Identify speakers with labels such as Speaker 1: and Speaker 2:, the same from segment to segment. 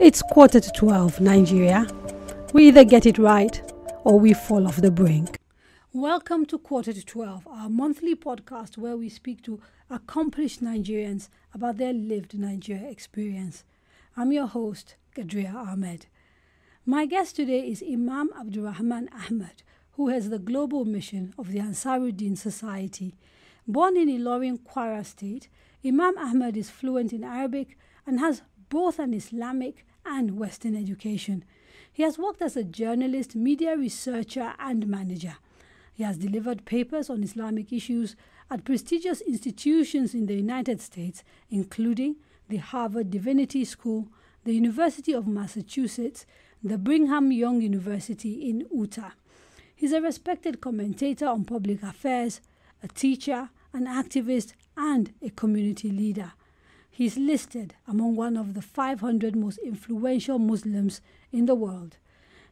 Speaker 1: It's quarter to 12, Nigeria. We either get it right or we fall off the brink. Welcome to Quarter to 12, our monthly podcast where we speak to accomplished Nigerians about their lived Nigeria experience. I'm your host, Kadaria Ahmed. My guest today is Imam Abdurrahman Ahmad, who has the global mission of the Ansar-Ud-Deen Society. Born in Ilorin, Kwara State, Imam Ahmad is fluent in Arabic and has both an Islamic and Western education. He has worked as a journalist, media researcher, and manager. He has delivered papers on Islamic issues at prestigious institutions in the United States, including the Harvard Divinity School, the University of Massachusetts, the Brigham Young University in Utah. He's a respected commentator on public affairs, a teacher, an activist, and a community leader. He's listed among one of the 500 most influential Muslims in the world.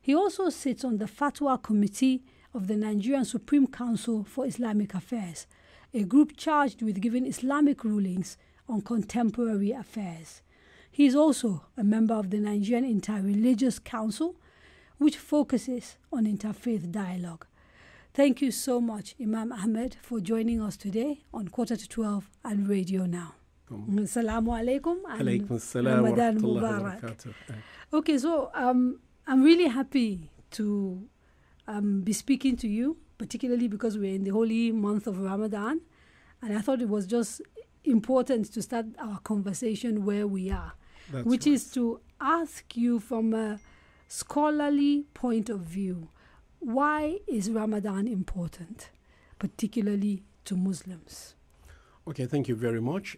Speaker 1: He also sits on the Fatwa Committee of the Nigerian Supreme Council for Islamic Affairs, a group charged with giving Islamic rulings on contemporary affairs. He is also a member of the Nigerian Interreligious Council, which focuses on interfaith dialogue. Thank you so much, Imam Ahmad, for joining us today on Quarter to 12 and Radio Now. Assalamu alaikum.
Speaker 2: Alaikum assalam
Speaker 1: Ramadan Mubarak.
Speaker 2: barakatuh.
Speaker 1: Okay, so um, I'm really happy to um, be speaking to you, particularly because we're in the holy month of Ramadan. And I thought it was just important to start our conversation where we are,
Speaker 2: That's
Speaker 1: which
Speaker 2: right.
Speaker 1: is to ask you from a scholarly point of view why is Ramadan important, particularly to Muslims?
Speaker 2: Okay, thank you very much.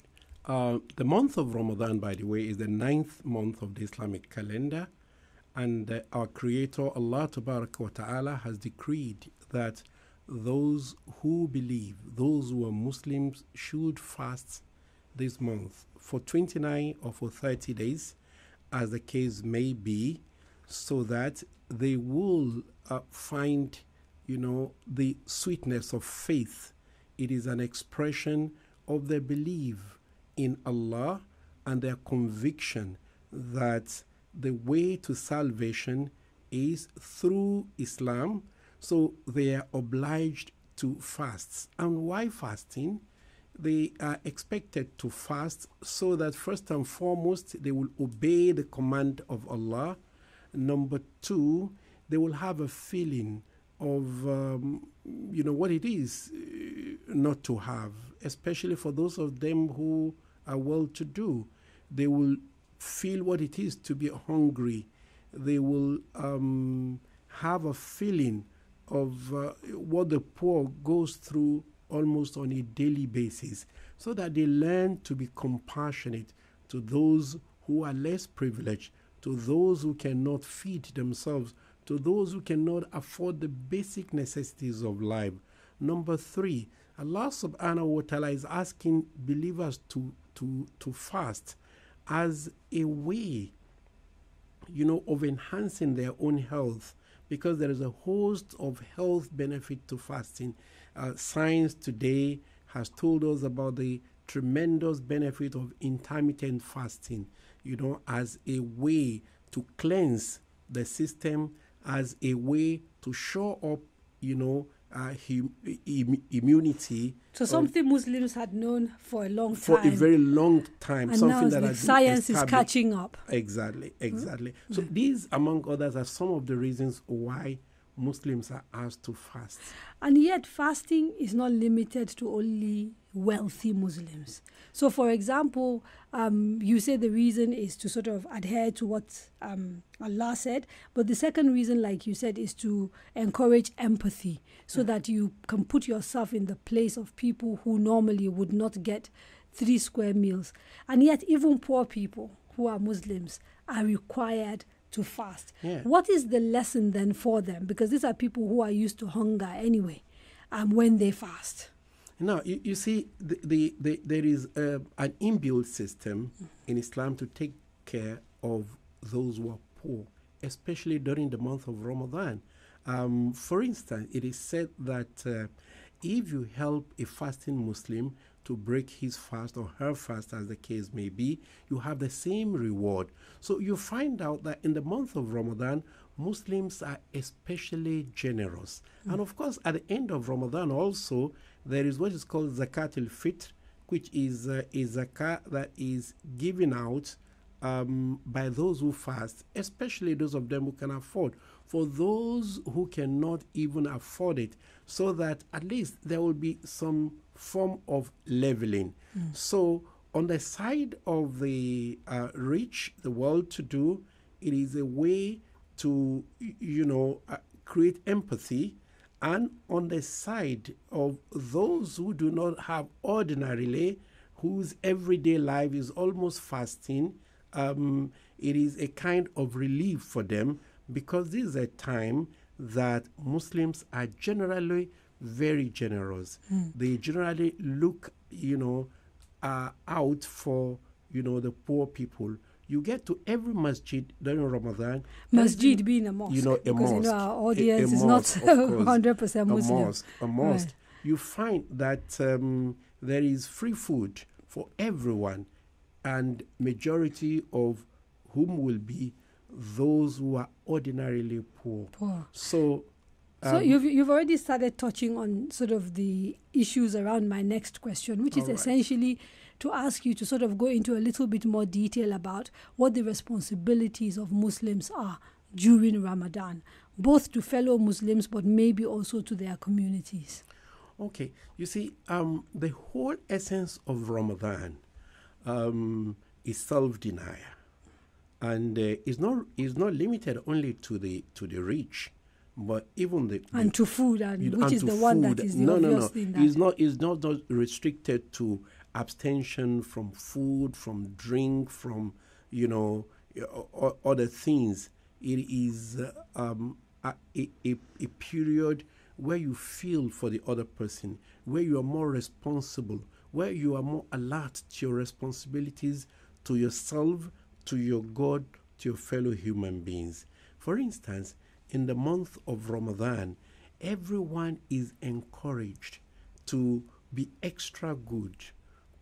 Speaker 2: Uh, the month of Ramadan, by the way, is the ninth month of the Islamic calendar. And uh, our Creator, Allah wa Ta'ala, has decreed that those who believe, those who are Muslims, should fast this month for 29 or for 30 days, as the case may be, so that they will uh, find, you know, the sweetness of faith. It is an expression of their belief in Allah and their conviction that the way to salvation is through Islam. So they are obliged to fast. And why fasting? They are expected to fast so that first and foremost they will obey the command of Allah. Number two, they will have a feeling of um, you know what it is uh, not to have, especially for those of them who are well to do. They will feel what it is to be hungry. They will um, have a feeling of uh, what the poor goes through almost on a daily basis so that they learn to be compassionate to those who are less privileged, to those who cannot feed themselves, to those who cannot afford the basic necessities of life. Number three, Allah subhanahu wa ta'ala is asking believers to, to, to fast as a way you know, of enhancing their own health because there is a host of health benefit to fasting. Uh, science today has told us about the tremendous benefit of intermittent fasting, you know, as a way to cleanse the system, as a way to show up, you know, uh, hum- im- immunity
Speaker 1: So, something Muslims had known for a long time.
Speaker 2: for a very long time.
Speaker 1: and
Speaker 2: something that
Speaker 1: the
Speaker 2: has been
Speaker 1: science is catching up.
Speaker 2: Exactly, exactly. So these, among others, are some of the reasons why Muslims are asked to fast.
Speaker 1: And yet, fasting is not limited to only wealthy Muslims. So, for example, um, you say the reason is to sort of adhere to what um, Allah said, but the second reason, like you said, is to encourage empathy so that you can put yourself in the place of people who normally would not get three square meals. And yet, even poor people who are Muslims are required to fast.
Speaker 2: Yeah.
Speaker 1: What is the lesson then for them? Because these are people who are used to hunger anyway, um, when they fast.
Speaker 2: Now, you, you see, the, the, the, there is uh, an inbuilt system in Islam to take care of those who are poor, especially during the month of Ramadan. Um, for instance, it is said that uh, if you help a fasting Muslim to break his fast or her fast, as the case may be, you have the same reward. So you find out that in the month of Ramadan, Muslims are especially generous. Mm. And of course, at the end of Ramadan, also, there is what is called Zakat al Fitr, which is uh, a zakat that is given out um, by those who fast, especially those of them who can afford. For those who cannot even afford it, so that at least there will be some form of leveling. Mm. So, on the side of the uh, rich, the world to do, it is a way to, you know, uh, create empathy. And on the side of those who do not have ordinarily, whose everyday life is almost fasting, um, it is a kind of relief for them because this is a time that Muslims are generally very generous. Mm. They generally look, you know, uh, out for, you know, the poor people. You get to every masjid during Ramadan.
Speaker 1: Masjid being a mosque.
Speaker 2: You know, a
Speaker 1: because,
Speaker 2: mosque.
Speaker 1: You know, our audience a, a is mosque, not 100% Muslim.
Speaker 2: A mosque. A mosque. Right. You find that um, there is free food for everyone and majority of whom will be those who are ordinarily poor.
Speaker 1: Poor.
Speaker 2: So
Speaker 1: um, so you've you've already started touching on sort of the issues around my next question, which is right. essentially to ask you to sort of go into a little bit more detail about what the responsibilities of Muslims are during Ramadan, both to fellow Muslims but maybe also to their communities.
Speaker 2: Okay, you see, um, the whole essence of Ramadan um, is self-denial, and uh, is not is not limited only to the to the rich but even the,
Speaker 1: and to food and you know, which and is the food. one that is the no no no
Speaker 2: it's not it's not restricted to abstention from food from drink from you know other things. It is um, a, a, a period where you feel for the other person where you are more responsible where you are more alert to your responsibilities to yourself to your god to your fellow human beings. For instance in the month of Ramadan, everyone is encouraged to be extra good,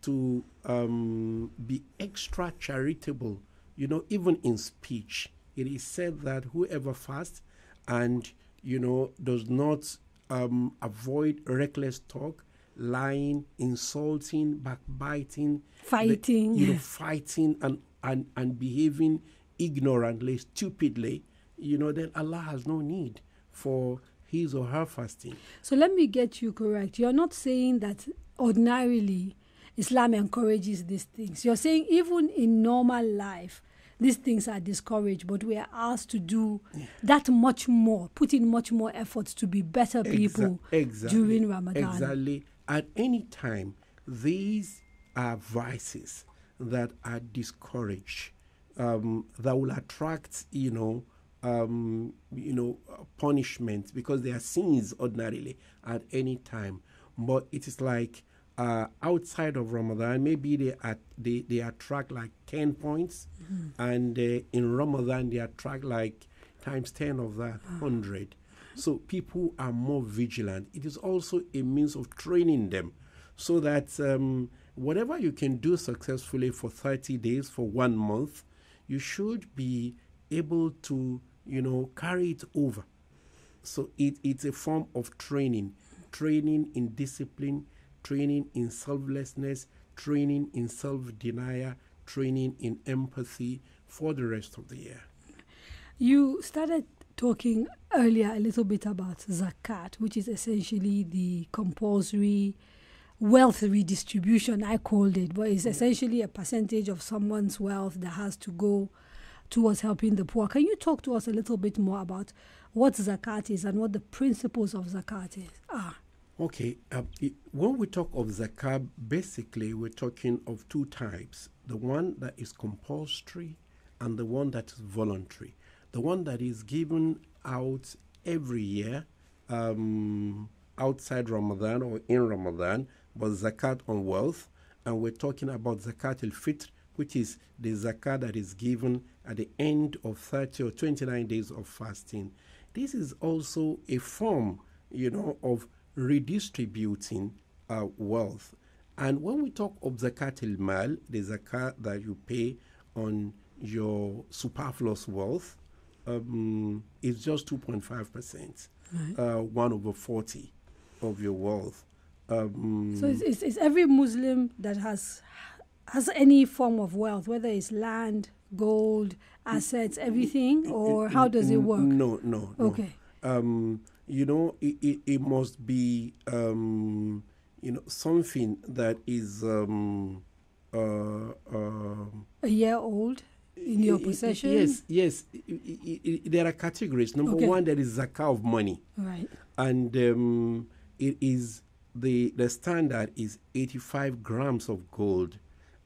Speaker 2: to um, be extra charitable. You know, even in speech, it is said that whoever fasts and, you know, does not um, avoid reckless talk, lying, insulting, backbiting,
Speaker 1: fighting,
Speaker 2: the, you know, fighting and, and, and behaving ignorantly, stupidly, you know, then Allah has no need for his or her fasting.
Speaker 1: So let me get you correct. You're not saying that ordinarily Islam encourages these things. You're saying even in normal life, these things are discouraged, but we are asked to do yeah. that much more, put in much more efforts to be better people Exa- exactly. during Ramadan.
Speaker 2: Exactly. At any time, these are vices that are discouraged, um, that will attract, you know, um, you know, punishment because they are sins ordinarily at any time. But it is like uh, outside of Ramadan, maybe they, at, they, they attract like 10 points, mm-hmm. and uh, in Ramadan, they attract like times 10 of that, 100. So people are more vigilant. It is also a means of training them so that um, whatever you can do successfully for 30 days, for one month, you should be able to, you know, carry it over. So it, it's a form of training, training in discipline, training in selflessness, training in self-denial, training in empathy for the rest of the year.
Speaker 1: You started talking earlier a little bit about zakat, which is essentially the compulsory wealth redistribution, I called it, but it's essentially a percentage of someone's wealth that has to go towards helping the poor. Can you talk to us a little bit more about what zakat is and what the principles of zakat is, are?
Speaker 2: Okay, uh, when we talk of zakat, basically we're talking of two types the one that is compulsory and the one that is voluntary. The one that is given out every year um, outside Ramadan or in Ramadan, but zakat on wealth. And we're talking about zakat al fitr, which is the zakat that is given at the end of 30 or 29 days of fasting. This is also a form, you know, of redistributing uh, wealth. And when we talk of zakat al mal, the zakat that you pay on your superfluous wealth, um, is just 2.5%,
Speaker 1: Right.
Speaker 2: uh, 1 over 40 of your wealth. Um,
Speaker 1: So it's, it's, it's every Muslim that has has any form of wealth, whether it's land, gold, assets, everything, or how does it work?
Speaker 2: No, no, no.
Speaker 1: Okay.
Speaker 2: um, you know, it, it, it must be, um, you know, something that is, um, uh, um,
Speaker 1: A year old in your possession?
Speaker 2: Yes, yes. There are categories. Number
Speaker 1: Okay.
Speaker 2: one, there is zakah of money,
Speaker 1: Right.
Speaker 2: and um, it is the the standard is 85 grams of gold,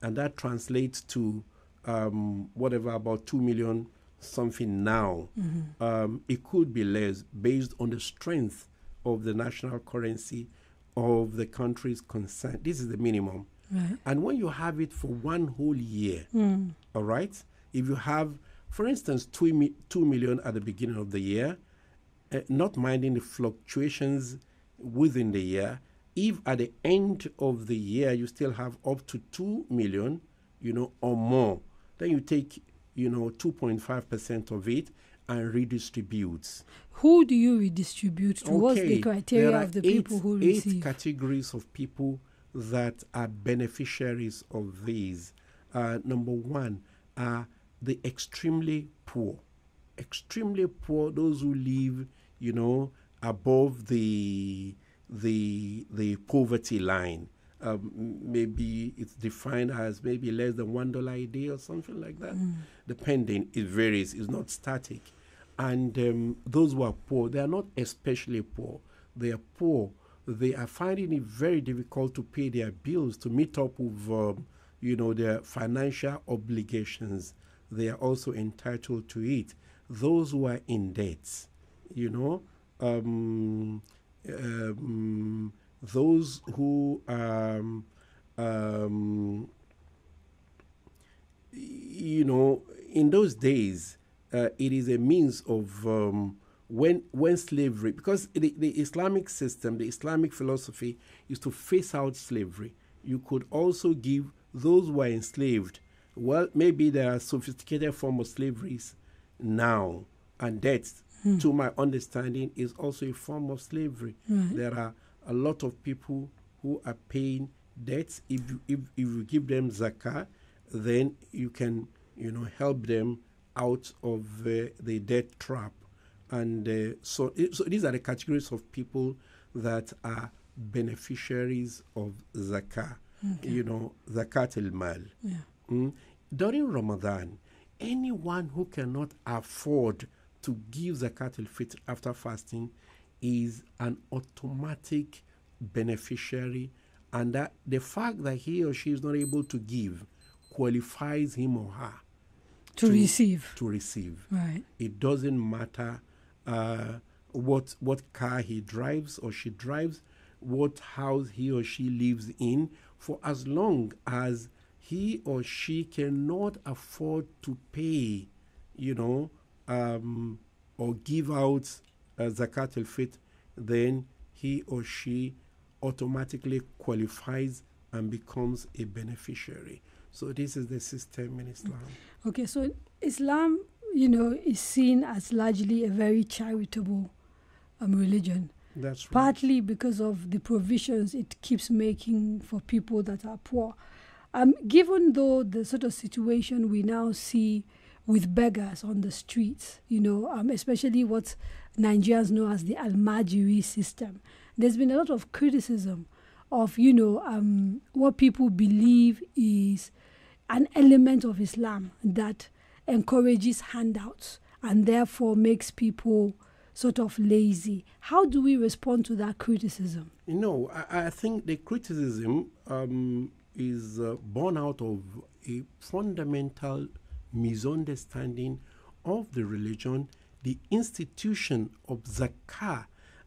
Speaker 2: and that translates to um, whatever about two million something now.
Speaker 1: Mm-hmm.
Speaker 2: Um, it could be less based on the strength of the national currency of the countries concerned. This is the minimum.
Speaker 1: Right.
Speaker 2: And when you have it for one whole year,
Speaker 1: Mm.
Speaker 2: all right, if you have, for instance, two, mi- 2 million at the beginning of the year, uh, not minding the fluctuations within the year, if at the end of the year you still have up to 2 million, you know, or more, then you take, you know, 2.5% of it and redistributes.
Speaker 1: Who do you redistribute to? What's the criteria of the
Speaker 2: eight-
Speaker 1: people who
Speaker 2: eight
Speaker 1: receive?
Speaker 2: categories of people that are beneficiaries of these. Uh, number one are the extremely poor. Extremely poor, those who live, you know, above the the the poverty line. Um, maybe it's defined as maybe less than one dollar a day or something like that. Depending, it varies. It's not static. And um, those who are poor, they are not especially poor. They are poor. They are finding it very difficult to pay their bills to meet up with, um, you know, their financial obligations. They are also entitled to it. Those who are in debt, you know, um, um, those who um, um, you know, in those days, uh, it is a means of um, when when slavery, because the, the Islamic system, the Islamic philosophy is to phase out slavery. You could also give those who are enslaved. Well, maybe there are sophisticated form of slaveries now, and that, to my understanding, is also a form of slavery.
Speaker 1: Right.
Speaker 2: There are a lot of people who are paying debts. If you, if, if you give them zakah, then you can you know help them out of uh, the debt trap. And uh, so, it, so these are the categories of people that are beneficiaries of zakah. You know, zakat al mal.
Speaker 1: Yeah.
Speaker 2: Mm. During Ramadan, anyone who cannot afford to give zakat al fitr after fasting is an automatic beneficiary, and that the fact that he or she is not able to give qualifies him or her
Speaker 1: To, receive.
Speaker 2: to receive.
Speaker 1: Right.
Speaker 2: It doesn't matter uh, what what car he drives or she drives, what house he or she lives in, for as long as he or she cannot afford to pay, you know, um, or give out uh, zakat al fitr, then he or she automatically qualifies and becomes a beneficiary. So this is the system in Islam.
Speaker 1: Okay, so Islam, you know, is seen as largely a very charitable um, religion,
Speaker 2: That's right.
Speaker 1: partly because of the provisions it keeps making for people that are poor. Um, given though the sort of situation we now see with beggars on the streets, you know, um, especially what Nigerians know as the Almajiri system, there's been a lot of criticism of, you know, um, what people believe is an element of Islam that encourages handouts and therefore makes people sort of lazy. How do we respond to that criticism?
Speaker 2: You know, I, I think the criticism um, is uh, born out of a fundamental misunderstanding of the religion, the institution of zakah,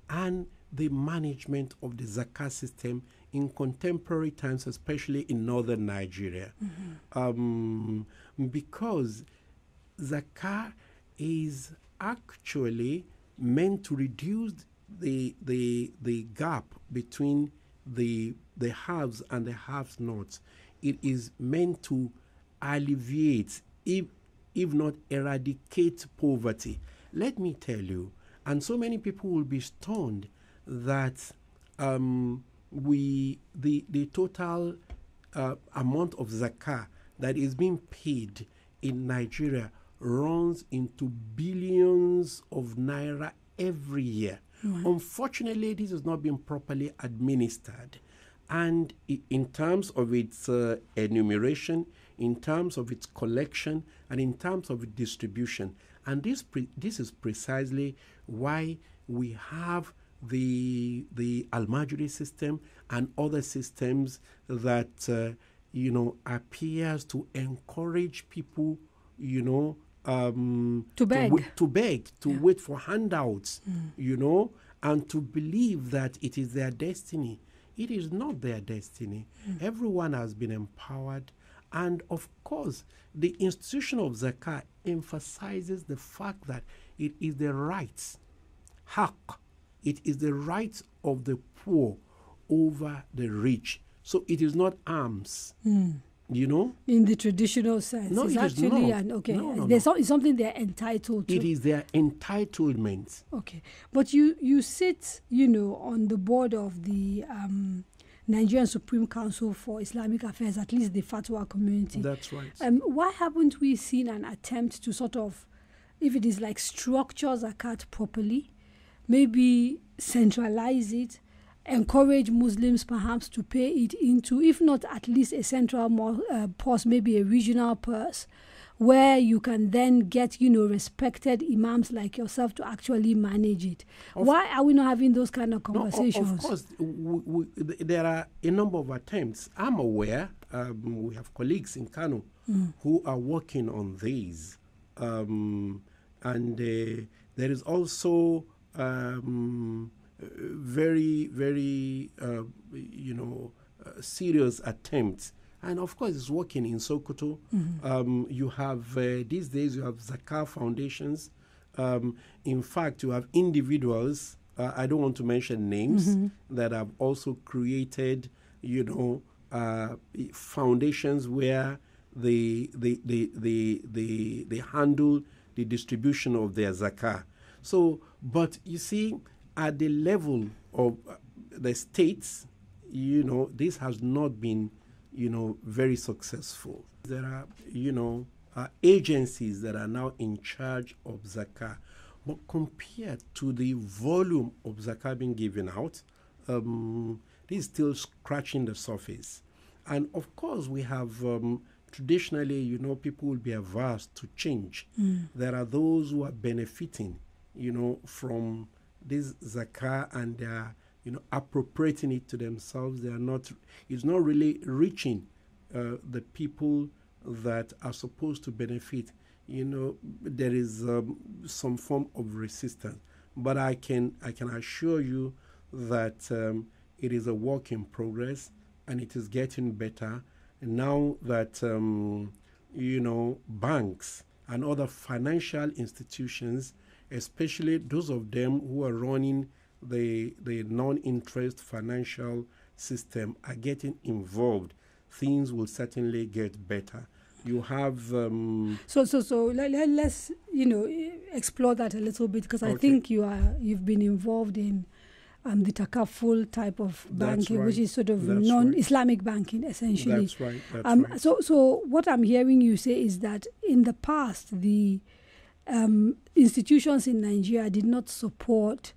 Speaker 2: and the management of the zakah system in contemporary times, especially in northern Nigeria. Um, because zakah is actually meant to reduce the, the, the gap between the the haves and the have nots. It is meant to alleviate, if if not eradicate poverty. Let me tell you, and so many people will be stunned that um, we the the total uh, amount of zakah that is being paid in Nigeria runs into billions of naira every year. Unfortunately, this has not been properly administered. And in terms of its uh, enumeration, in terms of its collection, and in terms of its distribution. And this, pre- this is precisely why we have the, the Almajiri system and other systems that, uh, you know, appears to encourage people, you know, um,
Speaker 1: to beg,
Speaker 2: to, to beg, to yeah. wait for handouts, mm. you know, and to believe that it is their destiny. It is not their destiny. Mm. Everyone has been empowered. And of course, the institution of zakah emphasizes the fact that it is the rights, haq, it is the rights of the poor over the rich. So it is not alms.
Speaker 1: Mm
Speaker 2: you know
Speaker 1: in the traditional sense
Speaker 2: no,
Speaker 1: it's
Speaker 2: it
Speaker 1: actually an okay
Speaker 2: no, no,
Speaker 1: there's no. something they're entitled to
Speaker 2: it is their entitlement
Speaker 1: okay but you you sit you know on the board of the um, Nigerian Supreme Council for Islamic Affairs, at least the Fatwa community.
Speaker 2: That's right.
Speaker 1: Um, why haven't we seen an attempt to sort of, if it is like structure zakat properly, maybe centralize it, encourage Muslims perhaps to pay it into, if not at least a central uh, purse, maybe a regional purse, where you can then get, you know, respected imams like yourself to actually manage it. Of Why are we not having those kind of conversations?
Speaker 2: No, of, course, we, we, there are a number of attempts. I'm aware. Um, we have colleagues in Kano mm. who are working on these, um, and uh, there is also. Um, very, very, uh, you know, uh, serious attempts. And of course, it's working in Sokoto. Mm-hmm. Um, you have, uh, these days, you have Zakat foundations. Um, in fact, you have individuals, uh, I don't want to mention names, mm-hmm. that have also created, you know, uh, foundations where they, they, they, they, they, they handle the distribution of their zakah. So, but you see, at the level of uh, the states, you know, this has not been, you know, very successful. There are, you know, uh, agencies that are now in charge of zakah, but compared to the volume of zakah being given out, um, this is still scratching the surface. And of course, we have um, traditionally, you know, people will be averse to change. Mm. There are those who are benefiting, you know, from this zakah and their you know appropriating it to themselves. They are not it's not really reaching uh, the people that are supposed to benefit. You know there is um, some form of resistance. But i can i can assure you that um, it is a work in progress and it is getting better. And now that um, you know banks and other financial institutions especially those of them who are running the, the non interest financial system, are getting involved, things will certainly get better. You have um,
Speaker 1: so so so let, let, us you know explore that a little bit because okay. I think you are you've been involved in um, the takaful type of banking,
Speaker 2: right.
Speaker 1: which is sort of That's non-Islamic right. banking, essentially.
Speaker 2: That's right. That's
Speaker 1: um,
Speaker 2: right.
Speaker 1: So, so what I'm hearing you say is that in the past, the um, institutions in Nigeria did not support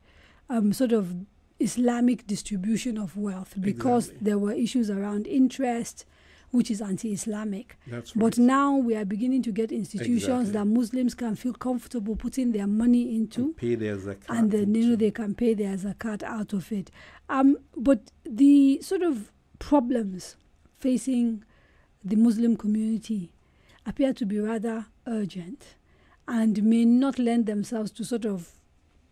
Speaker 1: um, sort of Islamic distribution of wealth because
Speaker 2: exactly.
Speaker 1: there were issues around interest, which is anti-Islamic. Right. But now we are beginning to get institutions
Speaker 2: exactly.
Speaker 1: that Muslims can feel comfortable putting their money into,
Speaker 2: and pay their zakat,
Speaker 1: and then you know they can pay their zakat out of it. Um, but the sort of problems facing the Muslim community appear to be rather urgent and may not lend themselves to sort of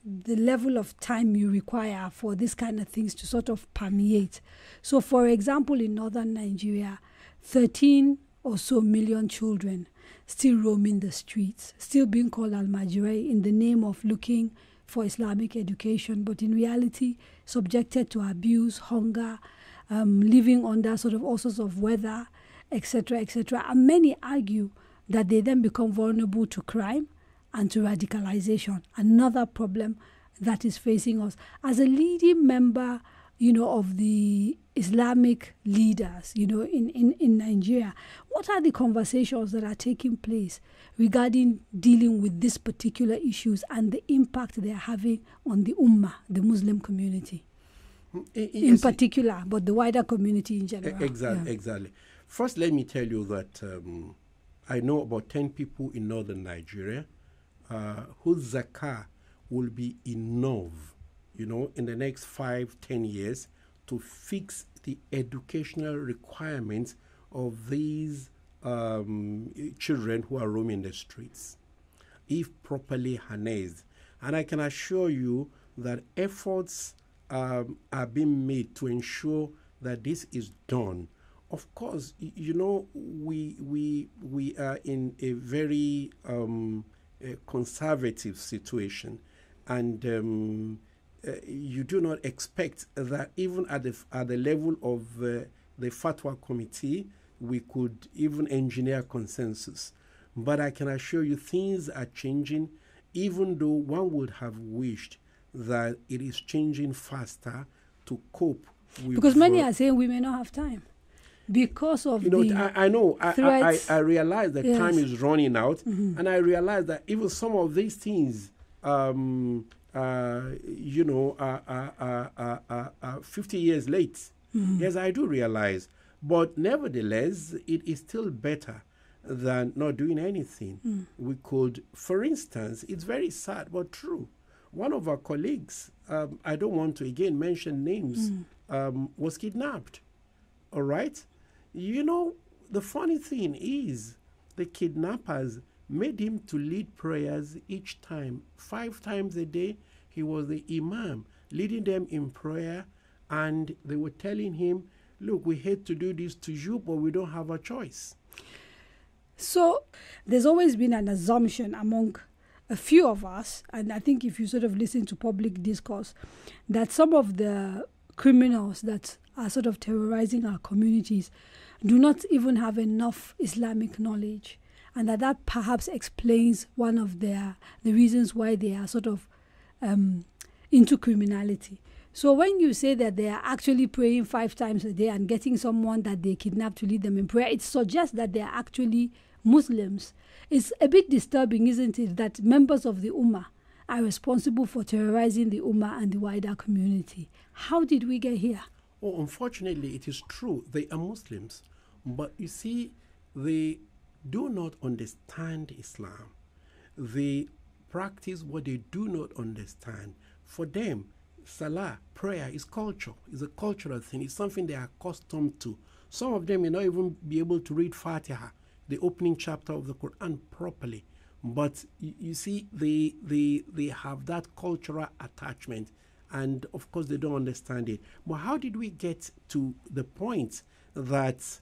Speaker 1: the level of time you require for these kind of things to sort of permeate. So, for example, in northern Nigeria, 13 or so million children still roaming the streets, still being called Almajiri in the name of looking for Islamic education, but in reality, subjected to abuse, hunger, um, living under sort of all sorts of weather, etc., etc. And many argue that they then become vulnerable to crime and to radicalization. Another problem that is facing us as a leading member, you know, of the Islamic leaders, you know, in, in, in Nigeria. What are the conversations that are taking place regarding dealing with these particular issues and the impact they are having on the Ummah, the Muslim community?
Speaker 2: Yes,
Speaker 1: in particular, but the wider community in general.
Speaker 2: Exactly,
Speaker 1: Yeah.
Speaker 2: exactly. First, let me tell you that um, I know about 10 people in northern Nigeria uh, whose zakah will be enough, you know, in the next five, ten years to fix the educational requirements of these um, children who are roaming the streets, if properly harnessed. And I can assure you that efforts um, are being made to ensure that this is done. Of course, you know we we we are in a very um, a conservative situation, and um, uh, you do not expect that even at the at the level of uh, the fatwa committee, we could even engineer consensus. But I can assure you, things are changing, even though one would have wished that it is changing faster to cope with.
Speaker 1: Because many are saying we may not have time because of
Speaker 2: you know, I, I know. I, I, I. Realize that
Speaker 1: Yes.
Speaker 2: time is running out, and I realize that even some of these things, um, uh, you know, are, are, are, are, are, are 50 years late. Yes, I do realize. But nevertheless, it is still better than not doing anything. We could, for instance, it's very sad but true. One of our colleagues, um, I don't want to again mention names, um, was kidnapped. All right? You know, the funny thing is, the kidnappers made him to lead prayers each time. Five times a day, he was the imam, leading them in prayer, and they were telling him, Look, we hate to do this to you, but we don't have a choice.
Speaker 1: So there's always been an assumption among a few of us, and I think if you sort of listen to public discourse, that some of the criminals that are sort of terrorizing our communities do not even have enough Islamic knowledge, and that that perhaps explains one of their the reasons why they are sort of um, into criminality. So when you say that they are actually praying five times a day and getting someone that they kidnap to lead them in prayer, it suggests that they are actually Muslims. It's a bit disturbing, isn't it, that members of the Ummah are responsible for terrorizing the Ummah and the wider community. How did we get here?
Speaker 2: Oh, unfortunately, it is true. They are Muslims. But you see, they do not understand Islam. They practice what they do not understand. For them, Salah, prayer, is culture. It's a cultural thing. It's something they are accustomed to. Some of them may not even be able to read Fatiha, the opening chapter of the Quran, properly. But you, see, they, they, they have that cultural attachment and of course they don't understand it. But how did we get to the point that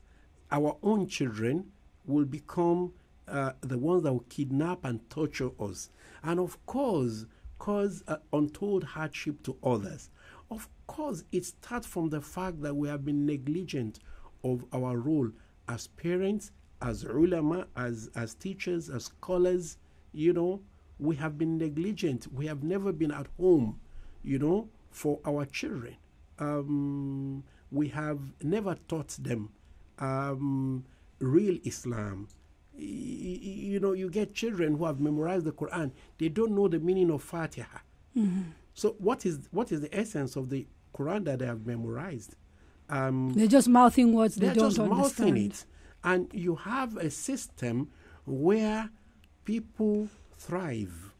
Speaker 2: our own children will become uh, the ones that will kidnap and torture us, and of course cause uh, untold hardship to others? Of course, it starts from the fact that we have been negligent of our role as parents, as ulama, as as teachers, as scholars. You know, we have been negligent. We have never been at home you know, for our children. Um, we have never taught them um, real Islam. Y- You know, you get children who have memorized the Quran, they don't know the meaning of Fatiha. So, what is what is the essence of the Quran that they have memorized? Um,
Speaker 1: They're just mouthing words they
Speaker 2: they're
Speaker 1: don't
Speaker 2: just
Speaker 1: understand.
Speaker 2: mouthing it. And you have a system where people thrive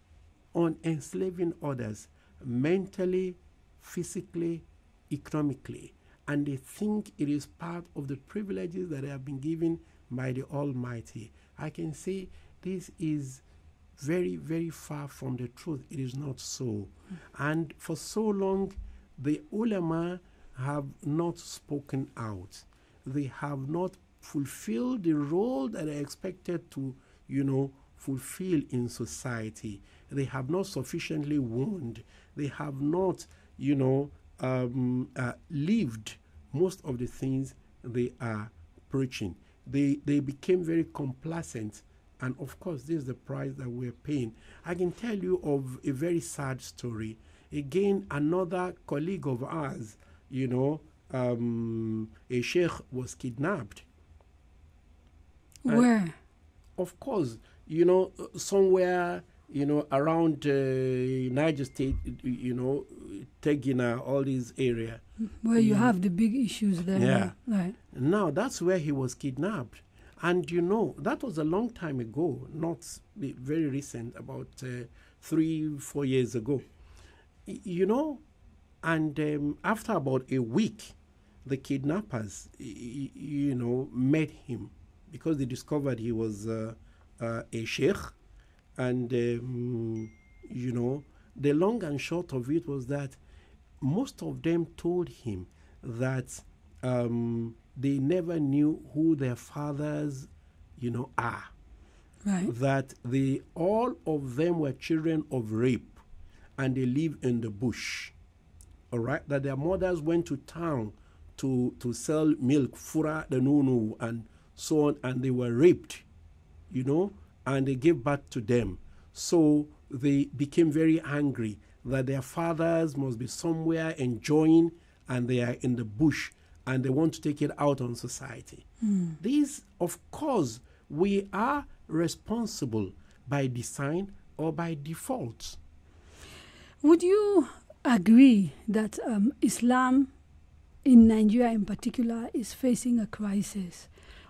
Speaker 2: on enslaving others mentally, physically, economically. And they think it is part of the privileges that they have been given by the Almighty. I can say this is very, very far from the truth. It is not so. And for so long, the ulama have not spoken out. They have not fulfilled the role that they expected to, you know, fulfill in society. They have not sufficiently warned. They have not, you know, um, uh, lived most of the things they are preaching. They, they became very complacent. And of course, this is the price that we're paying. I can tell you of a very sad story. Again, another colleague of ours, you know, um, a sheikh was kidnapped. And
Speaker 1: Where?
Speaker 2: of course, you know, somewhere, you know, around uh, Niger State, you know, Tegina, all these area.
Speaker 1: Where you
Speaker 2: Yeah.
Speaker 1: have the big issues there.
Speaker 2: Yeah.
Speaker 1: Right.
Speaker 2: Now that's where he was kidnapped, and you know that was a long time ago, not very recent, about uh, three, four years ago. You know, and um, after about a week, the kidnappers, you know, met him because they discovered he was uh, uh, a sheikh, and um, you know, the long and short of it was that most of them told him that um, they never knew who their fathers, you know, are.
Speaker 1: Right.
Speaker 2: That they all of them were children of rape, and they live in the bush. All right, that their mothers went to town to to sell milk, fura the nunu, and so on, and they were raped, you know, and they gave birth to them. So they became very angry that their fathers must be somewhere enjoying and they are in the bush and they want to take it out on society. These, of course, we are responsible by design or by default.
Speaker 1: Would you agree that um, Islam in Nigeria in particular is facing a crisis?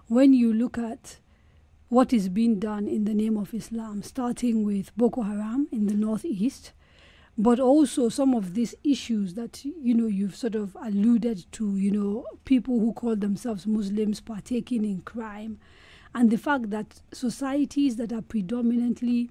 Speaker 1: When you look at what is being done in the name of Islam, starting with Boko Haram in the northeast, but also some of these issues that you know you've sort of alluded to, you know, people who call themselves Muslims partaking in crime, and the fact that societies that are predominantly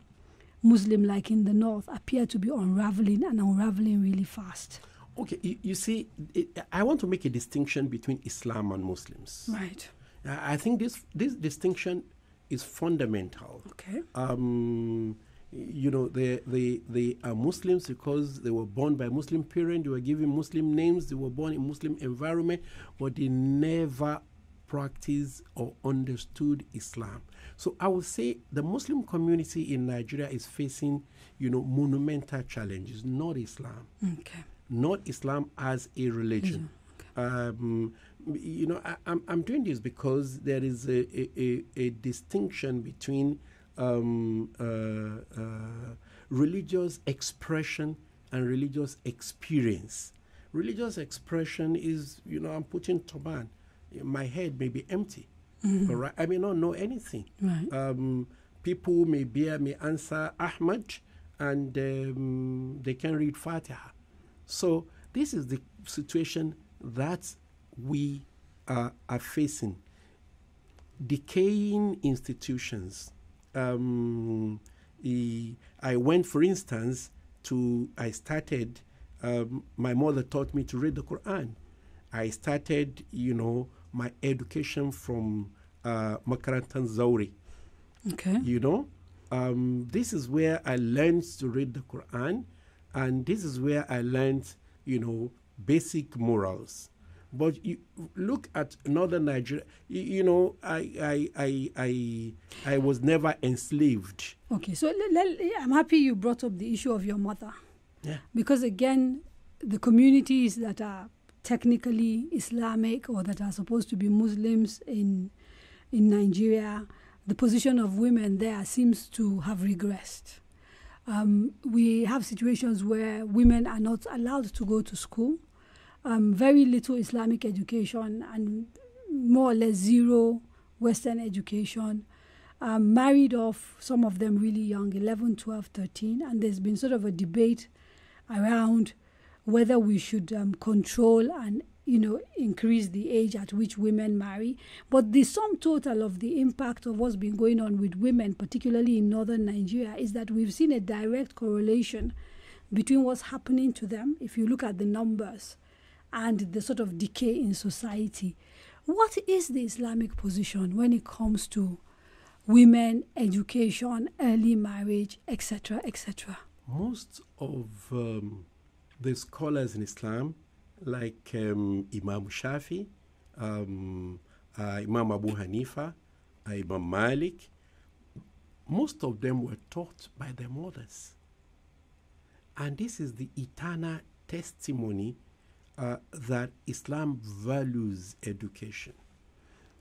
Speaker 1: Muslim, like in the north, appear to be unraveling and unraveling really fast.
Speaker 2: Okay, you, you see, it, I want to make a distinction between Islam and Muslims.
Speaker 1: Right.
Speaker 2: I I think this this distinction is fundamental.
Speaker 1: Okay.
Speaker 2: Um, you know, they, they, they are Muslims because they were born by Muslim parents, they were given Muslim names, they were born in Muslim environment, but they never practiced or understood Islam. So I would say the Muslim community in Nigeria is facing, you know, monumental challenges, not Islam
Speaker 1: Okay.
Speaker 2: not Islam as a religion. Um, you know, I, I'm, I'm doing this because there is a, a, a, distinction between um, uh, uh, religious expression and religious experience. Religious expression is, you know, I'm putting turban. My head may be empty. All right, I may not know anything.
Speaker 1: Right.
Speaker 2: Um, people may bear me answer Ahmad, and um, they can read Fatiha. So this is the situation that we uh, are facing. Decaying institutions. Um, I went, for instance, to I started. Um, my mother taught me to read the Quran. I started, you know, my education from uh, Makarantan Zawri
Speaker 1: Okay.
Speaker 2: you know um, this is where i learned to read the quran and this is where i learned you know basic morals but you look at northern nigeria you, know I, I i i i was never enslaved
Speaker 1: Okay. So I'm happy you brought up the issue of your mother
Speaker 2: yeah
Speaker 1: because again, the communities that are technically Islamic or that are supposed to be Muslims in in Nigeria, the position of women there seems to have regressed. Um, we have situations where women are not allowed to go to school, um, very little Islamic education, and more or less zero Western education. Um, married off, some of them really young, 11, 12, 13, and there's been sort of a debate around whether we should um, control and you know increase the age at which women marry but the sum total of the impact of what's been going on with women particularly in northern nigeria is that we've seen a direct correlation between what's happening to them if you look at the numbers and the sort of decay in society what is the islamic position when it comes to women education early marriage etc etc
Speaker 2: most of um, the scholars in islam like um, Imam Shafi, um, uh, Imam Abu Hanifa, uh, Imam Malik, most of them were taught by their mothers. And this is the eternal testimony uh, that Islam values education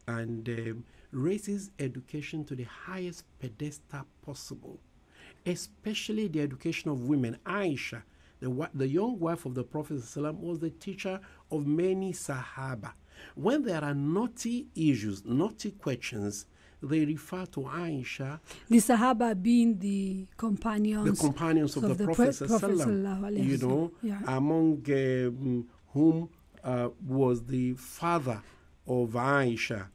Speaker 2: and um, raises education to the highest pedestal possible, especially the education of women. Aisha, the, the young wife of the Prophet, was the teacher of many Sahaba. When there are naughty issues, naughty questions, they refer to Aisha.
Speaker 1: The Sahaba being the companions,
Speaker 2: the companions of, of the, the, Prophet, Prophet you know, yeah. among um, whom uh, was the father of Aisha.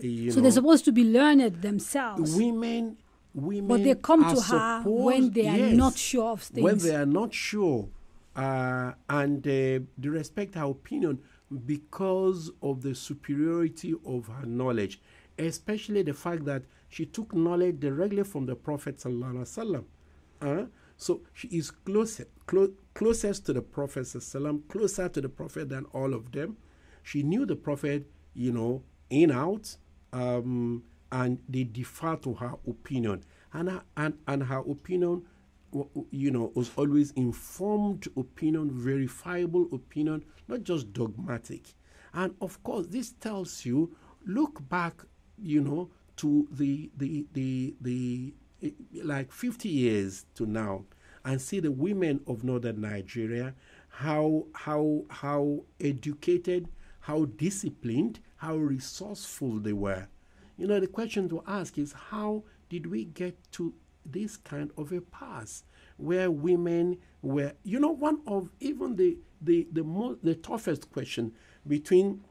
Speaker 1: so know. they're supposed to be learned themselves.
Speaker 2: Women, women,
Speaker 1: but they come to her when they are yes, not sure of things.
Speaker 2: When they are not sure, uh, and uh, they respect her opinion because of the superiority of her knowledge especially the fact that she took knowledge directly from the Prophet sallallahu uh, so she is closer, clo- closest to the Prophet closer to the Prophet than all of them. She knew the Prophet, you know, in out, um, and they defer to her opinion, and her, and and her opinion, you know, was always informed opinion, verifiable opinion, not just dogmatic. And of course, this tells you look back you know, to the the the the like 50 years to now, and see the women of northern Nigeria, how how how educated, how disciplined, how resourceful they were. You know, the question to ask is how did we get to this kind of a pass where women were, you know, one of even the the the most the toughest question between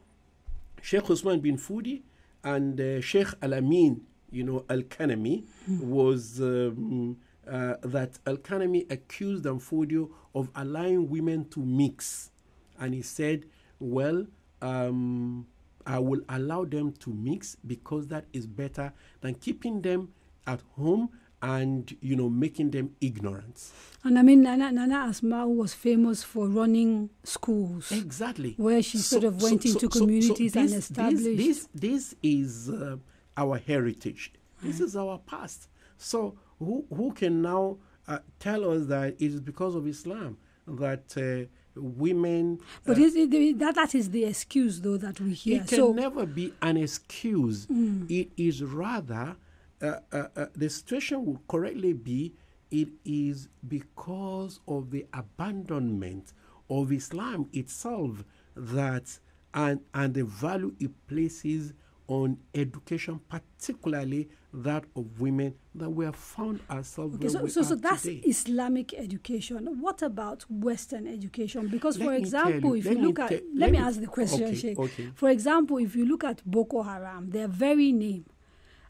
Speaker 2: Sheikh Usman bin Fudi and uh, Sheikh Al Amin, you know, Al Kanami, mm. was um, uh, that Al Kanami accused Danfodio of allowing women to mix. And he said, Well, um, I will allow them to mix because that is better than keeping them at home and you know making them ignorant.
Speaker 1: And I mean, Nana, Nana Asma was famous for running schools.
Speaker 2: Exactly,
Speaker 1: where she so, sort of went so, into so, communities this, and established.
Speaker 2: This, this, this is uh, our heritage. This is our past. So who who can now uh, tell us that it is because of Islam that? Uh, women.
Speaker 1: But uh, it, that that is the excuse, though, that we hear.
Speaker 2: It can so, never be an excuse. Mm. It is rather uh, uh, uh, the situation would correctly be it is because of the abandonment of Islam itself that and and the value it places on education, particularly that of women, that we have found ourselves okay,
Speaker 1: so, so, so that's today. Islamic education. What about Western education? Because, let for example, you, if you look at, let, let me, me, ask the question, okay, Sheikh. Okay. For example, if you look at Boko Haram, their very name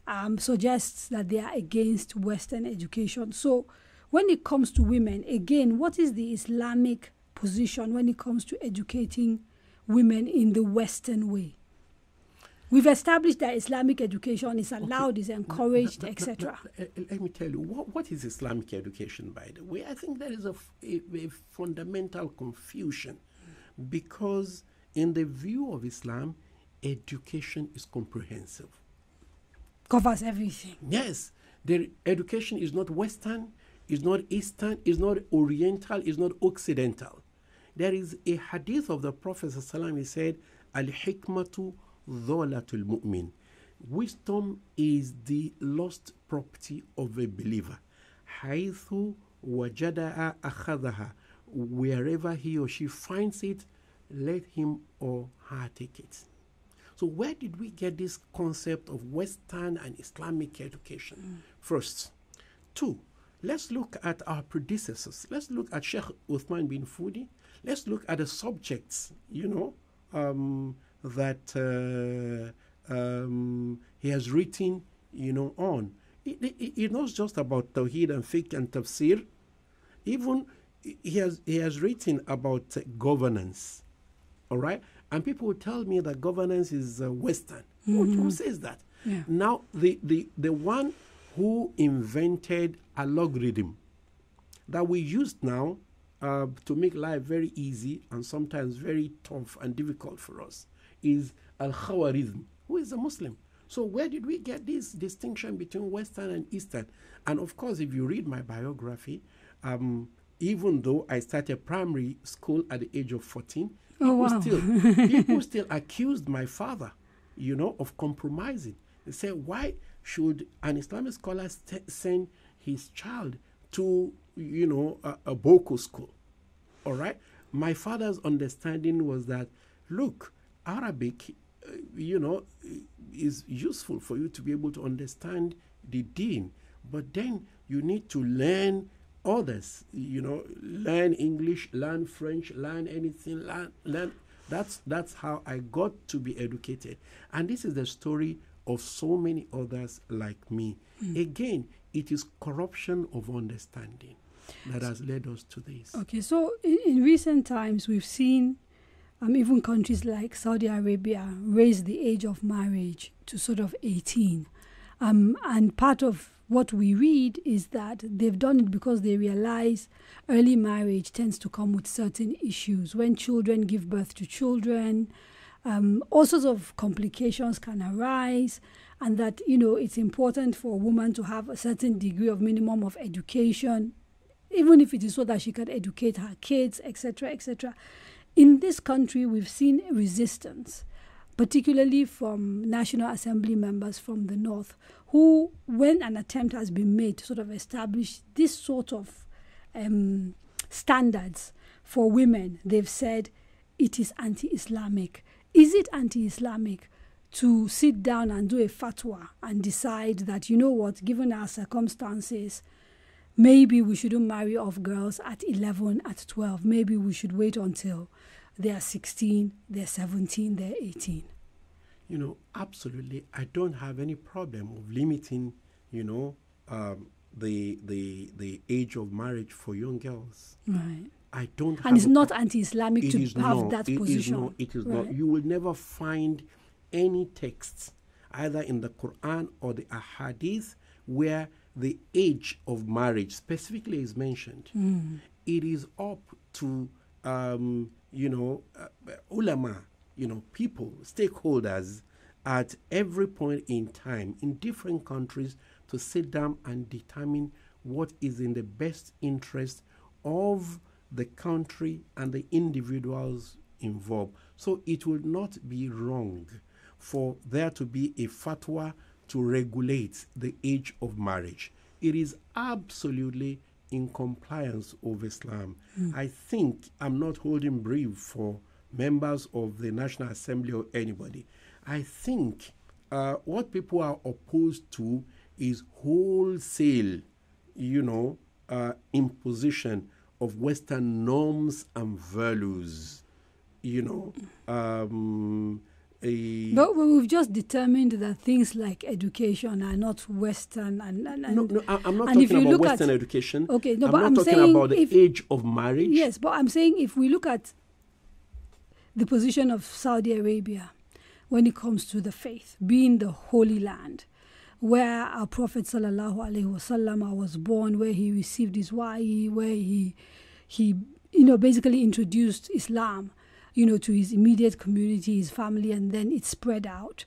Speaker 1: um, suggests that they are against Western education. So, when it comes to women, again, what is the Islamic position when it comes to educating women in the Western way? We've established that Islamic education is allowed, okay. is encouraged, etc.
Speaker 2: Let me tell you, what, what is Islamic education, by the way? I think there is a, a, a fundamental confusion because, in the view of Islam, education is comprehensive
Speaker 1: covers everything.
Speaker 2: Yes, the education is not Western, is not Eastern, is not Oriental, is not Occidental. There is a hadith of the Prophet he said, Al hikmatu dholatul mu'min. Wisdom is the lost property of a believer. حيث وجدها أخذها. Wherever he or she finds it, let him or her take it. So, where did we get this concept of Western and Islamic education? Mm. First. Two, let's look at our predecessors. Let's look at Sheikh Uthman bin Fudi. Let's look at the subjects, you know, um, that uh, um, he has written, you know, on. It, it, it's not just about Tawheed and Fiqh and Tafsir. Even he has, he has written about uh, governance, all right? And people will tell me that governance is uh, Western. Mm-hmm. Who, who, mm-hmm. says that? Yeah. Now, the, the, the one who invented a logarithm that we use now uh, to make life very easy and sometimes very tough and difficult for us is Al Khawarizm, who is a Muslim. So, where did we get this distinction between Western and Eastern? And of course, if you read my biography, um, even though I started primary school at the age of 14,
Speaker 1: Oh,
Speaker 2: people,
Speaker 1: wow.
Speaker 2: still, people still accused my father, you know, of compromising. They said, why should an Islamic scholar st- send his child to, you know, a, a Boko school? All right. My father's understanding was that, look, Arabic, uh, you know, is useful for you to be able to understand the deen, but then you need to learn others. You know, learn English, learn French, learn anything, learn, learn. That's that's how I got to be educated, and this is the story of so many others like me. Again, it is corruption of understanding that has led us to this.
Speaker 1: Okay, so in, in recent times, we've seen um, even countries like Saudi Arabia raise the age of marriage to sort of 18. Um, and part of what we read is that they've done it because they realize early marriage tends to come with certain issues. When children give birth to children, um, all sorts of complications can arise, and that you know it's important for a woman to have a certain degree of minimum of education, even if it is so that she can educate her kids, etc., etc. In this country, we've seen resistance, particularly from National Assembly members from the north, who, when an attempt has been made to sort of establish this sort of um, standards for women, they've said it is anti-Islamic. Is it anti-Islamic to sit down and do a fatwa and decide that you know what, given our circumstances, maybe we shouldn't marry off girls at 11, at 12. Maybe we should wait until they're 16, they're 17, they're 18.
Speaker 2: You know, absolutely. I don't have any problem of limiting, you know, um, the the the age of marriage for young girls.
Speaker 1: Right.
Speaker 2: I don't. have
Speaker 1: And it's not anti-Islamic
Speaker 2: It
Speaker 1: to have
Speaker 2: not.
Speaker 1: that
Speaker 2: It is
Speaker 1: position.
Speaker 2: not. It is
Speaker 1: Right.
Speaker 2: not. You will never find any texts, either in the Quran or the Ahadith, where the age of marriage specifically is mentioned.
Speaker 1: Mm.
Speaker 2: It is up to um, you know uh, ulama, you know people, stakeholders at every point in time in different countries to sit down and determine what is in the best interest of the country and the individuals involved. So it will not be wrong for there to be a fatwa to regulate the age of marriage. It is absolutely in compliance of Islam. I think I'm not holding brief for members of the National Assembly or anybody. I think uh, what people are opposed to is wholesale, you know, uh, imposition of Western norms and values. You know, um, a,
Speaker 1: But we- we've just determined that things like education are not Western and, and, and
Speaker 2: no, no, I- I'm not talking
Speaker 1: you
Speaker 2: about Western
Speaker 1: at-
Speaker 2: education.
Speaker 1: Okay, no,
Speaker 2: I'm
Speaker 1: but I'm
Speaker 2: talking
Speaker 1: saying
Speaker 2: about the
Speaker 1: if-
Speaker 2: age of marriage.
Speaker 1: Yes, but I'm saying if we look at the position of Saudi Arabia when it comes to the faith, being the Holy Land, where our Prophet sallallahu alaihi wasallam was born, where he received his wahi, where he he you know basically introduced Islam, you know, to his immediate community, his family, and then it spread out.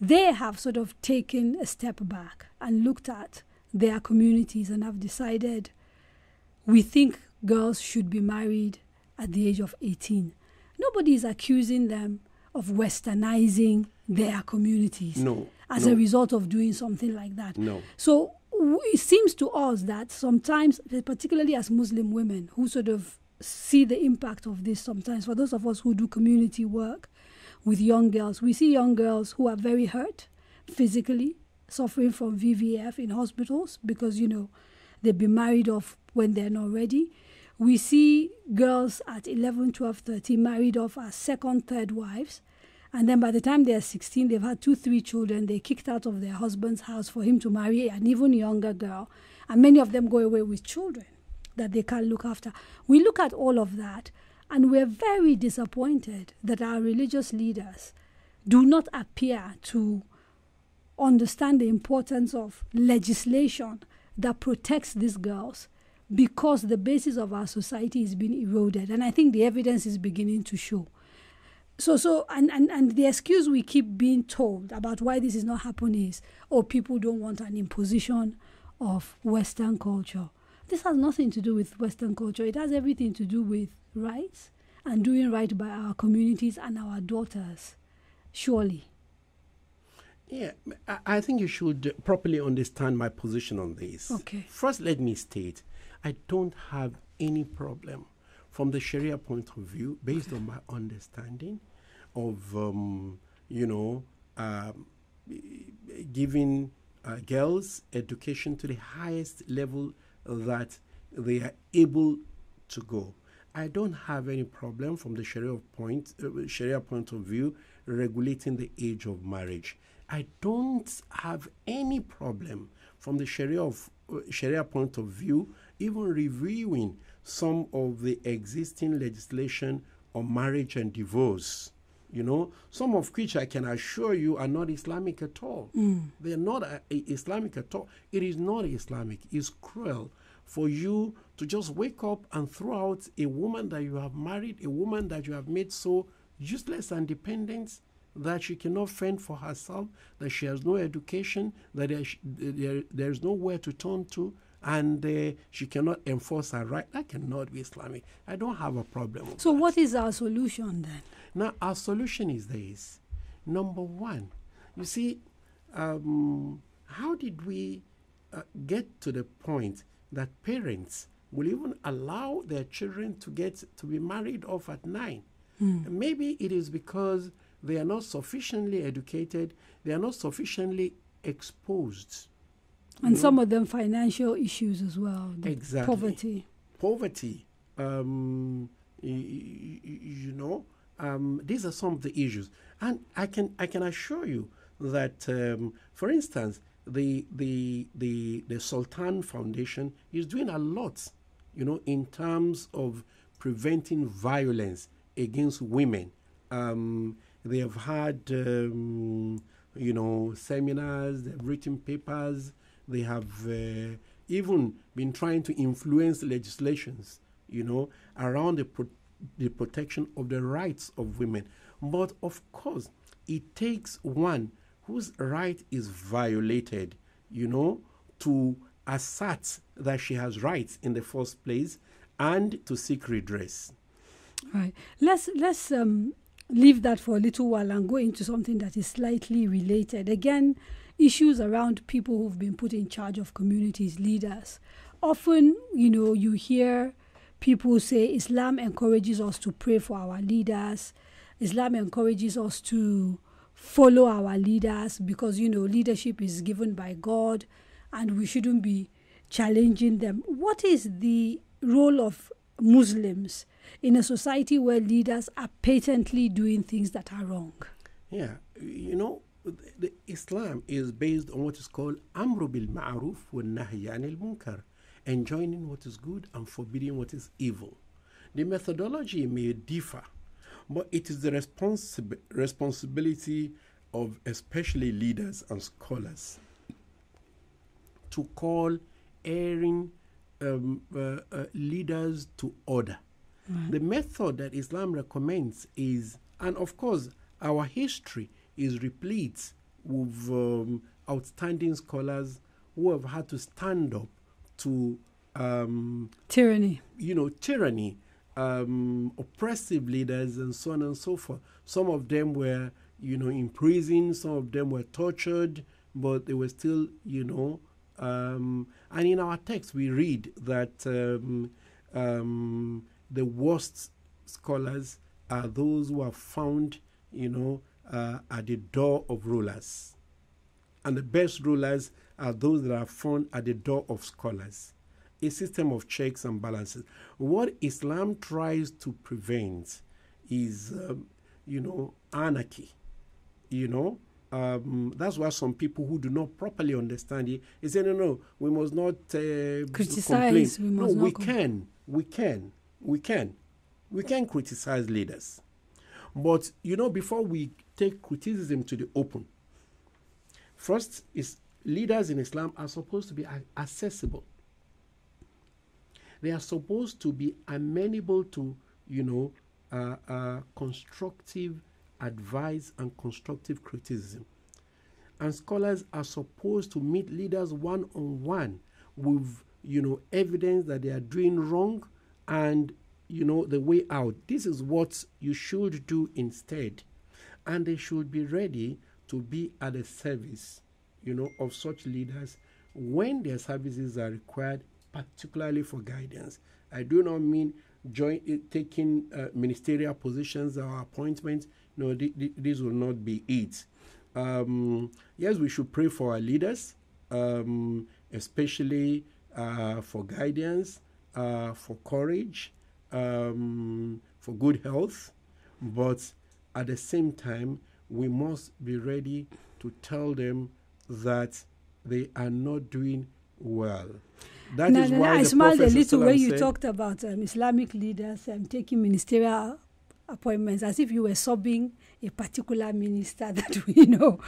Speaker 1: They have sort of taken a step back and looked at their communities and have decided we think girls should be married at the age of 18. Nobody is accusing them of westernizing their communities
Speaker 2: No,
Speaker 1: as
Speaker 2: no.
Speaker 1: a result of doing something like that.
Speaker 2: No.
Speaker 1: So w- it seems to us that sometimes, particularly as Muslim women who sort of see the impact of this sometimes, for those of us who do community work with young girls, we see young girls who are very hurt physically, suffering from VVF in hospitals because, you know, they've been married off when they're not ready. We see girls at 11, 12, 13 married off as second, third wives. And then by the time they're 16, they've had two, three children. They're kicked out of their husband's house for him to marry an even younger girl. And many of them go away with children that they can't look after. We look at all of that and we're very disappointed that our religious leaders do not appear to understand the importance of legislation that protects these girls because the basis of our society is being eroded. And I think the evidence is beginning to show. So, so, and, and, and the excuse we keep being told about why this is not happening is, oh, people don't want an imposition of Western culture. This has nothing to do with Western culture. It has everything to do with rights and doing right by our communities and our daughters. Surely.
Speaker 2: Yeah, I think you should properly understand my position on this.
Speaker 1: Okay.
Speaker 2: First, let me state I don't have any problem from the Sharia point of view, based on my understanding of, um, you know, um, giving uh, girls education to the highest level that they are able to go. I don't have any problem from the Sharia point, uh, Sharia point of view regulating the age of marriage. I don't have any problem from the Sharia of uh, Sharia point of view, even reviewing some of the existing legislation on marriage and divorce. You know, some of which I can assure you are not Islamic at all.
Speaker 1: Mm.
Speaker 2: They are not uh, Islamic at all. It is not Islamic. It's cruel for you to just wake up and throw out a woman that you have married, a woman that you have made so useless and dependent that she cannot fend for herself, that she has no education, that there, there, there is nowhere to turn to, and uh, she cannot enforce her right. That cannot be Islamic. I don't have a problem.
Speaker 1: so,
Speaker 2: that.
Speaker 1: what is our solution then?
Speaker 2: Now, our solution is this. Number one, you see, um, how did we uh, get to the point that parents will even allow their children to get to be married off at nine?
Speaker 1: Mm.
Speaker 2: Maybe it is because they are not sufficiently educated, they are not sufficiently exposed.
Speaker 1: And
Speaker 2: know?
Speaker 1: some of them financial issues as well.
Speaker 2: Exactly.
Speaker 1: Poverty.
Speaker 2: Poverty, um, you know, um, these are some of the issues, and I can I can assure you that, um, for instance, the the the the Sultan Foundation is doing a lot, you know, in terms of preventing violence against women. Um, they have had, um, you know, seminars, they've written papers, they have uh, even been trying to influence legislations, you know, around the, pro- the protection of the rights of women. But of course, it takes one whose right is violated, you know, to assert that she has rights in the first place and to seek redress.
Speaker 1: Right. Let's let's um, leave that for a little while and go into something that is slightly related. Again, issues around people who've been put in charge of communities, leaders. Often, you know, you hear people say Islam encourages us to pray for our leaders. Islam encourages us to follow our leaders because, you know, leadership is given by God and we shouldn't be challenging them. What is the role of Muslims in a society where leaders are patently doing things that are wrong?
Speaker 2: Yeah, you know, Islam is based on what is called Amru bil Ma'ruf wa Nahy anil Munkar, enjoining what is good and forbidding what is evil. The methodology may differ, but it is the responsi- responsibility of especially leaders and scholars to call erring um, uh, uh, leaders to order.
Speaker 1: Right.
Speaker 2: The method that Islam recommends is, and of course, our history is replete with um, outstanding scholars who have had to stand up to, um,
Speaker 1: Tyranny.
Speaker 2: you know, tyranny, um, oppressive leaders, and so on and so forth. Some of them were, you know, in prison. Some of them were tortured, but they were still, you know. Um, and in our text, we read that um, um, the worst scholars are those who are found, you know, uh, at the door of rulers. And the best rulers are those that are found at the door of scholars. A system of checks and balances. What Islam tries to prevent is, um, you know, anarchy. You know, um, that's why some people who do not properly understand it, they say, no, no, we must not uh,
Speaker 1: Criticize,
Speaker 2: complain.
Speaker 1: we
Speaker 2: no,
Speaker 1: must
Speaker 2: we
Speaker 1: not com-
Speaker 2: can, we can, we can, we can criticize leaders. But you know, before we take criticism to the open, first is leaders in Islam are supposed to be accessible. They are supposed to be amenable to, you know, uh, uh, constructive advice and constructive criticism. And scholars are supposed to meet leaders one on one with, you know, evidence that they are doing wrong and, you know, the way out. This is what you should do instead. And they should be ready to be at the service, you know, of such leaders when their services are required, particularly for guidance. I do not mean join, uh, taking uh, ministerial positions or appointments. No, th- th- this will not be it. Um, yes, we should pray for our leaders, um, especially uh, for guidance, uh, for courage, um, for good health. But at the same time, we must be ready to tell them that they are not doing well.
Speaker 1: That no, is no, why I smiled a little when you talked about um, Islamic leaders um, taking ministerial appointments as if you were sobbing a particular minister that we know.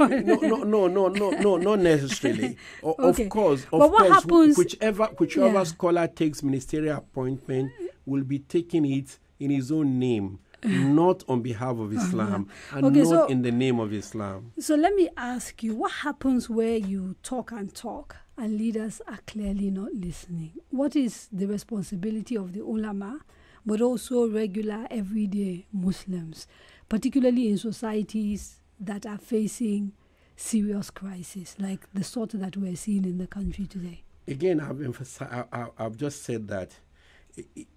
Speaker 2: no, no, no, no, no, no, not necessarily. O-
Speaker 1: okay.
Speaker 2: Of course, of
Speaker 1: but what
Speaker 2: course,
Speaker 1: happens,
Speaker 2: whichever whichever yeah. scholar takes ministerial appointment will be taking it in his own name. Not on behalf of Islam uh-huh. and
Speaker 1: okay,
Speaker 2: not
Speaker 1: so,
Speaker 2: in the name of Islam.
Speaker 1: So let me ask you what happens where you talk and talk and leaders are clearly not listening? What is the responsibility of the ulama, but also regular everyday Muslims, particularly in societies that are facing serious crisis like the sort that we're seeing in the country today?
Speaker 2: Again, I've, emphasized, I, have just said that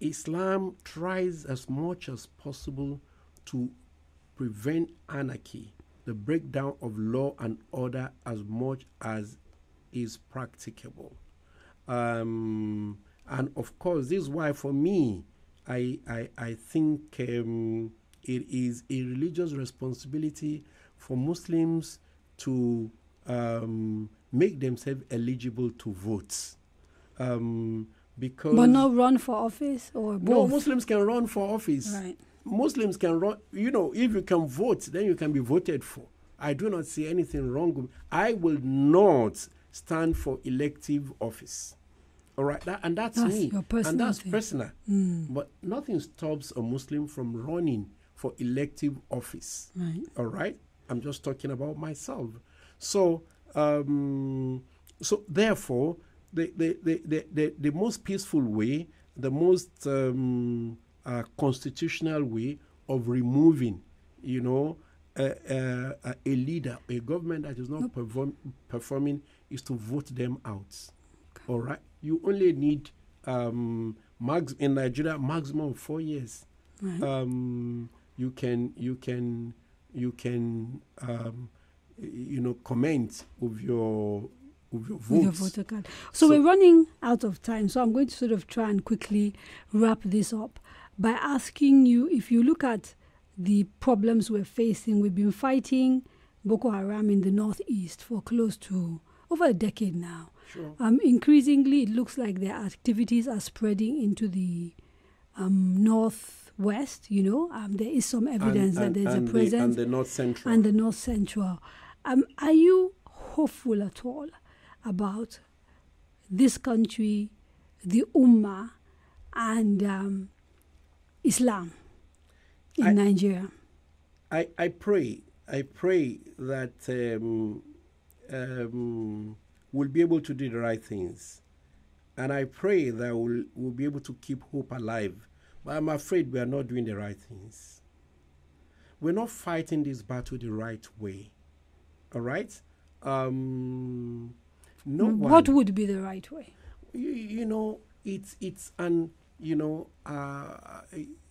Speaker 2: Islam tries as much as possible to prevent anarchy, the breakdown of law and order, as much as is practicable. Um, and of course, this is why, for me, I, I, I think um, it is a religious responsibility for Muslims to um, make themselves eligible to vote. Um, because
Speaker 1: but not run for office or both.
Speaker 2: No, Muslims can run for office.
Speaker 1: Right.
Speaker 2: Muslims can run. You know, if you can vote, then you can be voted for. I do not see anything wrong. I will not stand for elective office. All right, that, and that's,
Speaker 1: that's
Speaker 2: me,
Speaker 1: and
Speaker 2: that's
Speaker 1: thing.
Speaker 2: personal.
Speaker 1: Mm.
Speaker 2: But nothing stops a Muslim from running for elective office.
Speaker 1: Right.
Speaker 2: All right, I'm just talking about myself. So, um, so therefore, the, the, the, the, the, most peaceful way, the most um, uh, constitutional way of removing, you know, a, a, a, leader, a government that is not nope. perform, performing, is to vote them out. Okay. All right, you only need um, max in Nigeria maximum four years.
Speaker 1: Right.
Speaker 2: Um, you can you can you can um, you know comment with your with your.
Speaker 1: Your voter card. So, so, we're running out of time. So I'm going to sort of try and quickly wrap this up by asking you if you look at the problems we're facing, we've been fighting Boko Haram in the northeast for close to over a decade now.
Speaker 2: Sure.
Speaker 1: Um, increasingly, it looks like their activities are spreading into the um, northwest. You know, um, there is some evidence
Speaker 2: and, and,
Speaker 1: that there's
Speaker 2: a
Speaker 1: presence
Speaker 2: the, and the north central
Speaker 1: and the north central. Um, are you hopeful at all about this country, the Ummah, and um, Islam in
Speaker 2: I,
Speaker 1: Nigeria?
Speaker 2: I, I pray, I pray that um, um, we'll be able to do the right things. And I pray that we'll, we'll be able to keep hope alive. But I'm afraid we are not doing the right things. We're not fighting this battle the right way. All right? Um, no
Speaker 1: what one, would be the right way?
Speaker 2: You, you know, it's it's an you know uh,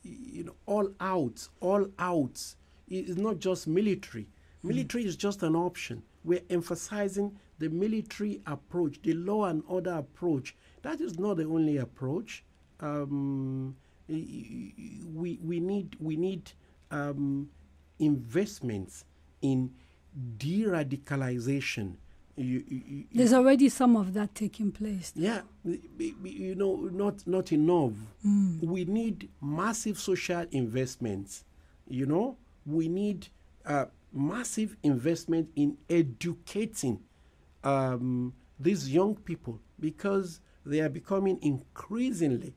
Speaker 2: you know all out, all out. It's not just military. Military mm. is just an option. We're emphasizing the military approach, the law and order approach. That is not the only approach. Um, we we need we need um, investments in de-radicalization you, you,
Speaker 1: There's already some of that taking place.
Speaker 2: Yeah, you know, not not enough.
Speaker 1: Mm.
Speaker 2: We need massive social investments. You know, we need uh, massive investment in educating um, these young people because they are becoming increasingly,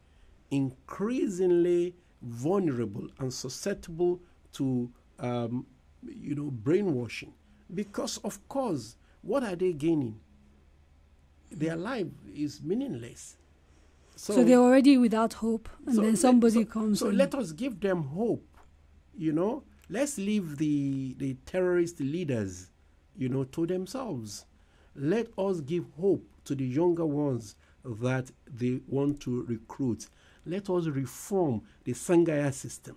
Speaker 2: increasingly vulnerable and susceptible to, um, you know, brainwashing. Because, of course, what are they gaining? Their life is meaningless.
Speaker 1: So, so they're already without hope, and so then somebody
Speaker 2: let,
Speaker 1: so, comes.
Speaker 2: So let us give them hope. You know, let's leave the the terrorist leaders, you know, to themselves. Let us give hope to the younger ones that they want to recruit. Let us reform the Tsangaya system.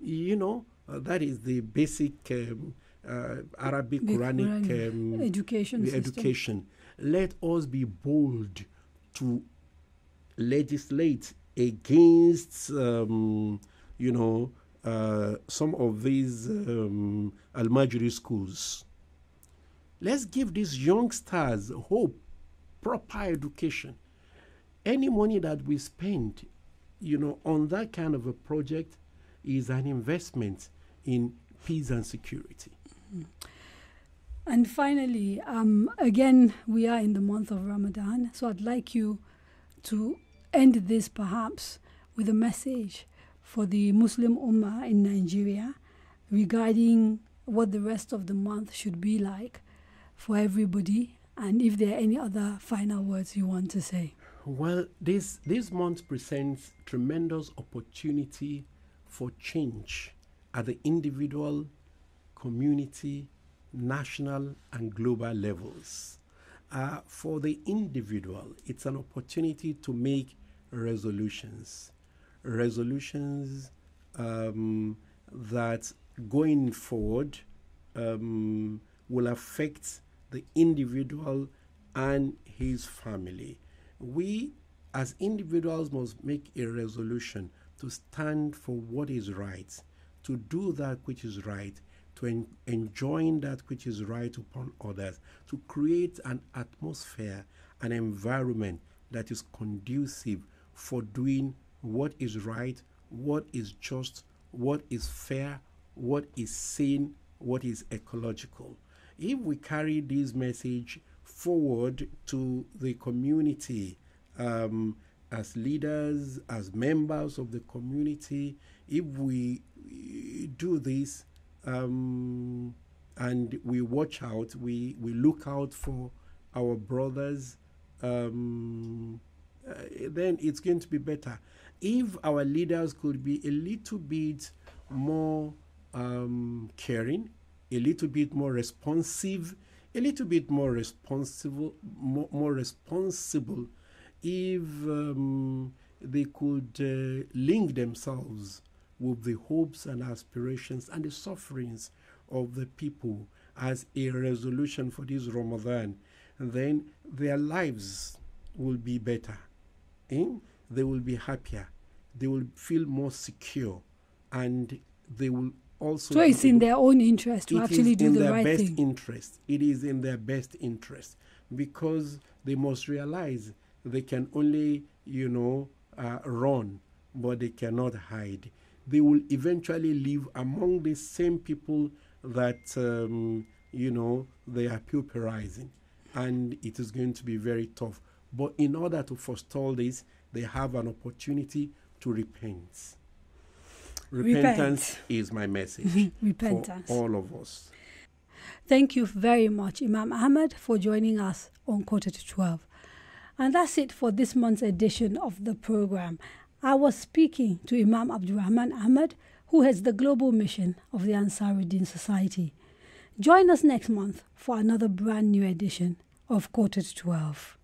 Speaker 2: You know, uh, that is the basic um, uh, Arabic Quranic
Speaker 1: um, education.
Speaker 2: education. Let us be bold to legislate against, um, you know, uh, some of these um, Almajiri schools. Let's give these youngsters hope, proper education. Any money that we spend, you know, on that kind of a project is an investment in peace and security.
Speaker 1: And finally, um, again, we are in the month of Ramadan, so I'd like you to end this perhaps with a message for the Muslim Ummah in Nigeria regarding what the rest of the month should be like for everybody and if there are any other final words you want to say.
Speaker 2: Well, this, this month presents tremendous opportunity for change at the individual, community, national, and global levels. Uh, for the individual, it's an opportunity to make resolutions. Resolutions um, that going forward um, will affect the individual and his family. We, as individuals, must make a resolution to stand for what is right, to do that which is right, to en- that which is right upon others, to create an atmosphere, an environment that is conducive for doing what is right, what is just, what is fair, what is sane, what is ecological. If we carry this message forward to the community, um, as leaders, as members of the community, if we do this, um, and we watch out, we, we look out for our brothers, um, uh, then it's going to be better. If our leaders could be a little bit more um, caring, a little bit more responsive, a little bit more responsible, more, more responsible, if um, they could uh, link themselves with the hopes and aspirations and the sufferings of the people as a resolution for this Ramadan, then their lives will be better. Eh? They will be happier. They will feel more secure, and they will also.
Speaker 1: So it's in their own interest to actually do the right
Speaker 2: thing.
Speaker 1: in their best
Speaker 2: interest. It is in their best interest because they must realize they can only, you know, uh, run, but they cannot hide they will eventually live among the same people that, um, you know, they are pauperizing. And it is going to be very tough. But in order to forestall this, they have an opportunity to repent. Repentance Repent. is my message Repentance. for all of us.
Speaker 1: Thank you very much, Imam Ahmad, for joining us on Quarter to 12. And that's it for this month's edition of the program. I was speaking to Imam Abdurrahman Ahmad, who heads the global mission of the Ansar-Ud-Deen Society. Join us next month for another brand new edition of Quarter to 12.